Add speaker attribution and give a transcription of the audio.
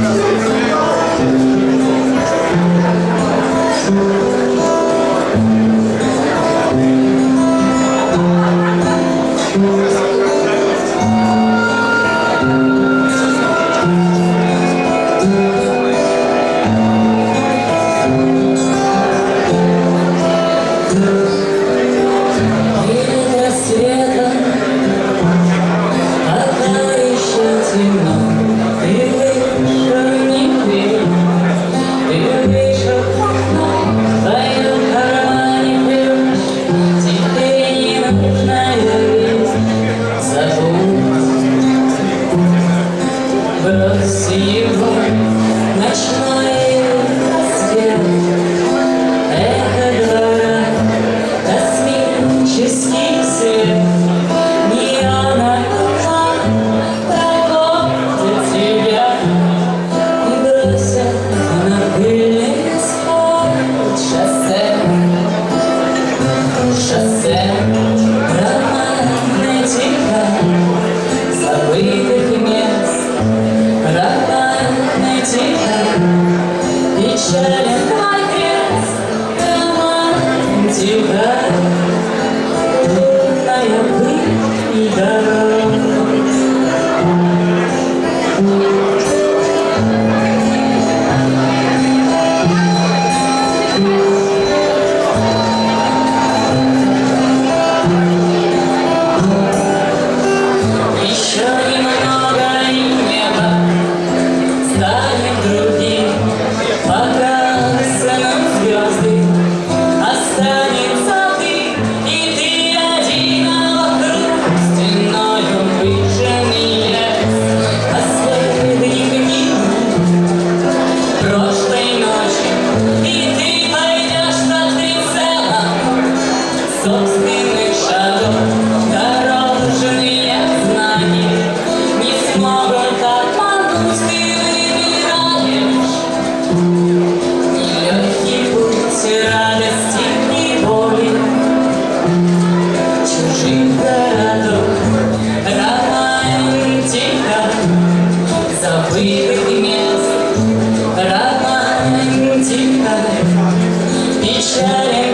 Speaker 1: Amen. see you. as they vita le fa vincere